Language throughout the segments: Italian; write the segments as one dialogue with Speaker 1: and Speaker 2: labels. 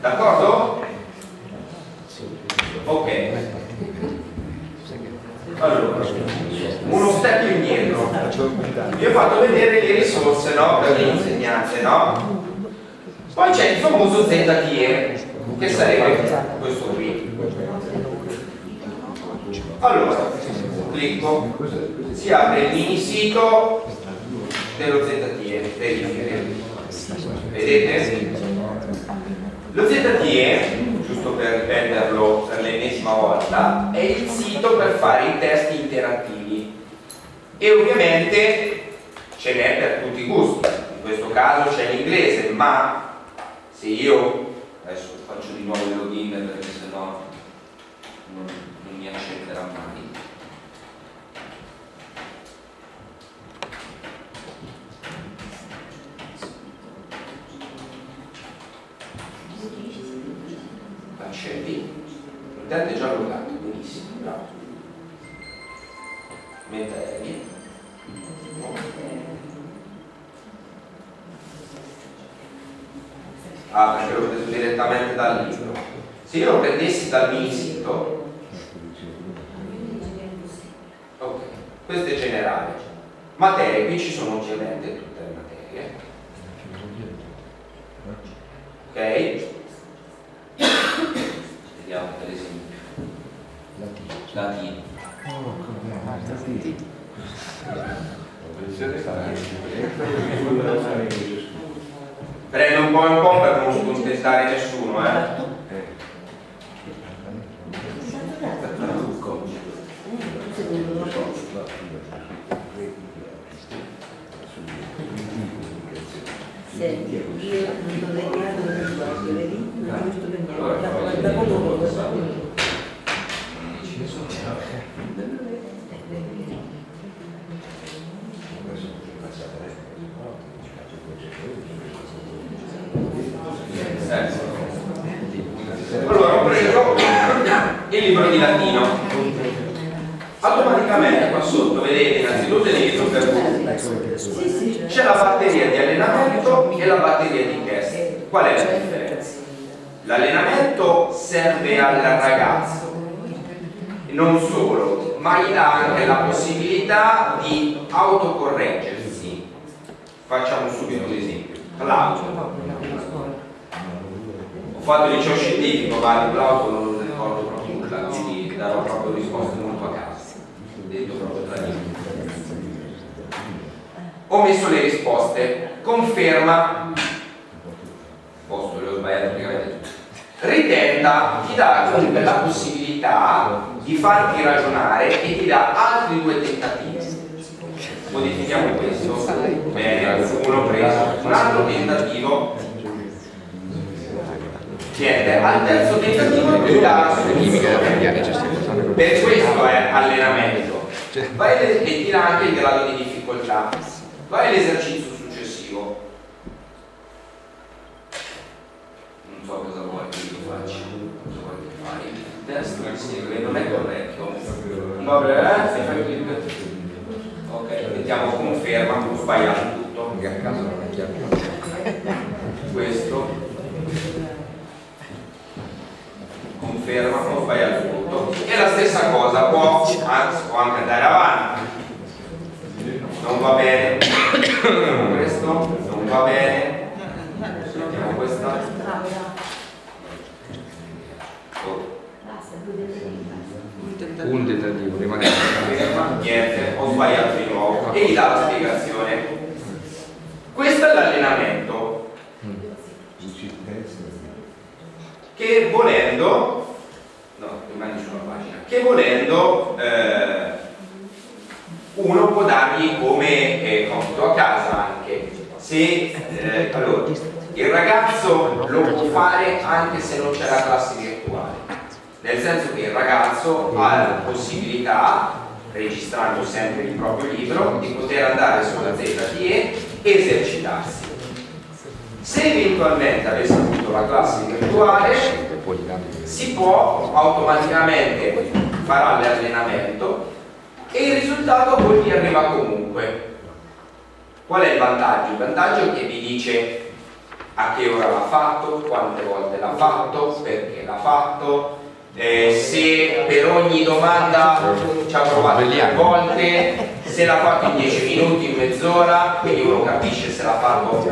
Speaker 1: D'accordo? Ok. Allora, uno step indietro. Vi ho fatto vedere le risorse no, per l'insegnante, no? Poi c'è il famoso ZTE, che sarebbe questo qui. Allora, clicco, si apre il mini sito dello ZTE, verifiche. Vedete? Lo ZTE, giusto per ripeterlo per l'ennesima volta, è il sito per fare i test interattivi e ovviamente ce n'è per tutti i gusti. In questo caso c'è l'inglese, ma se io adesso faccio di nuovo il login perché sennò non, non mi accetterà mai l'utente è già logato benissimo bravo. Mentre ah perché l'ho preso direttamente dal libro. Se io lo prendessi dal mini ok questo è generale. Materie qui ci sono ovviamente tutte le materie. Ok vediamo per esempio latino prendo un po' e un po' per non scontentare nessuno eh
Speaker 2: Senti, io non dovrei dire mi sbaglio, vedi? Non è giusto per niente. Da quando dopo lo so.
Speaker 1: allora ho preso il latino automaticamente qua sotto vedete innanzitutto il libro per voi c'è la batteria di allenamento e la batteria di test qual è la differenza? l'allenamento serve al ragazzo non solo ma gli dà anche la possibilità di autocorreggersi. Facciamo subito un esempio. Plagio ho fatto il liceo scientifico ma di plauso non darò proprio risposte molto a caso. Detto proprio tra di noi. Ho messo le risposte. Conferma. Posto le ho sbagliate praticamente tutte ritenta ti dà comunque la possibilità di farti ragionare e ti dà altri due tentativi. Modifichiamo questo. Bene uno preso. Un altro tentativo. Niente al terzo tentativo ti dà la soluzione per questo è allenamento. Vai e ti dà anche il grado di difficoltà. Vai all'esercizio successivo. Non so cosa vuoi che io faccia cosa vuoi che fai. Mi segue non è corretto. Vabbè eh? ok mettiamo conferma ho sbagliato tutto questo. Conferma ho sbagliato tutto e la stessa cosa può anzi può anche andare avanti. Non va bene. Questo non va bene. Mettiamo questa. Oh,
Speaker 3: un tentativo rimane
Speaker 1: niente ho sbagliato di nuovo. E gli dà la spiegazione. Questo è l'allenamento. Che volendo no, rimani sulla pagina che volendo eh, uno può dargli come eh, compito a casa anche. Se eh, allora, il ragazzo lo può fare anche se non c'è la classe virtuale. Nel senso che il ragazzo ha la possibilità registrando sempre il proprio libro di poter andare sulla ZTE e esercitarsi. Se eventualmente avesse avuto la classe virtuale si può automaticamente farà l'allenamento e il risultato poi gli arriva comunque Qual è il vantaggio? Il vantaggio è che vi dice a che ora l'ha fatto, quante volte l'ha fatto, perché l'ha fatto, eh, se per ogni domanda ci ha provato tre volte, se l'ha fatto in 10 minuti, in mezz'ora, quindi uno capisce se l'ha fatto,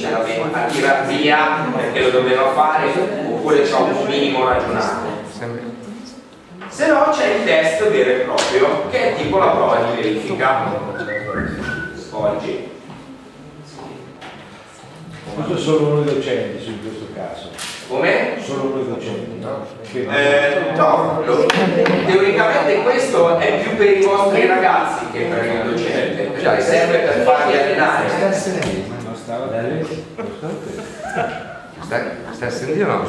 Speaker 1: si dice, a tirar via perché lo doveva fare, oppure c'è un minimo ragionato. Se no c'è il test vero e proprio, che è tipo la prova di verifica. Oggi
Speaker 3: questo solo noi docenti in questo caso.
Speaker 1: Come?
Speaker 3: Solo noi docenti, no?
Speaker 1: Eh, no, lo, teoricamente questo è più per i vostri ragazzi che per il docente, cioè serve per farli allenare.
Speaker 4: Stai sentendo no?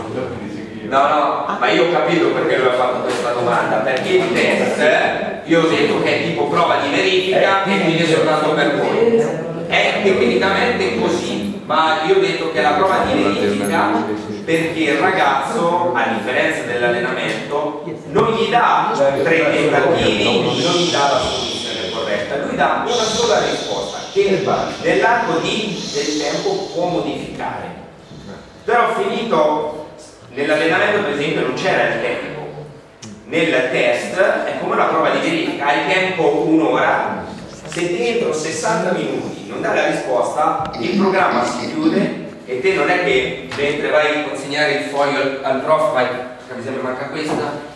Speaker 1: No, no, ma io ho capito perché lui ha fatto questa domanda, perché il test, io ho detto che è tipo prova di verifica e quindi è soltanto per voi. È tecnicamente così, ma io ho detto che è la prova di verifica perché il ragazzo, a differenza dell'allenamento, non gli dà tre tentativi, non gli dà la soluzione corretta, lui dà una sola risposta che nell'arco del tempo può modificare. Però finito nell'allenamento per esempio non c'era il tempo, nel test è come una prova di verifica, hai tempo un'ora, se dentro 60 minuti non dà la risposta, il programma si chiude e te non è che mentre vai a consegnare il foglio al, prof vai, mi sembra manca questa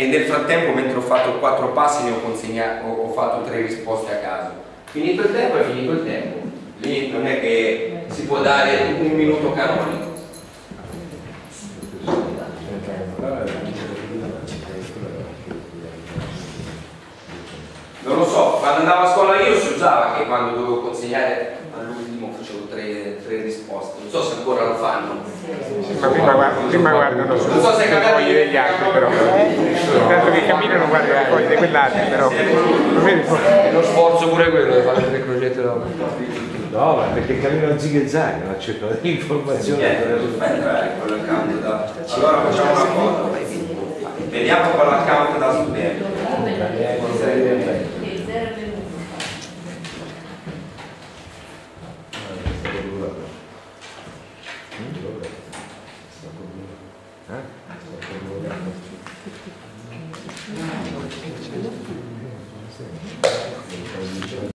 Speaker 1: e nel frattempo mentre ho fatto quattro passi ne ho, consegnato, ho, fatto tre risposte a caso. Finito il tempo è finito il tempo. Lì non è che si può dare un minuto canonico. Non lo so, quando andavo a scuola io si usava che quando dovevo consegnare all'ultimo facevo tre, tre, risposte, non so se ancora lo fanno.
Speaker 5: Sì, ma prima, guarda, prima guardano su
Speaker 1: non so se
Speaker 5: le foglie degli altri però. Intanto che camminano guardano le foglie di quell'altro però.
Speaker 4: È uno sforzo pure quello di fare tre crocette dopo.
Speaker 3: No, ma perché cammino a zig e zag, ma cerco di informazioni.
Speaker 1: Allora facciamo una cosa. Vediamo con la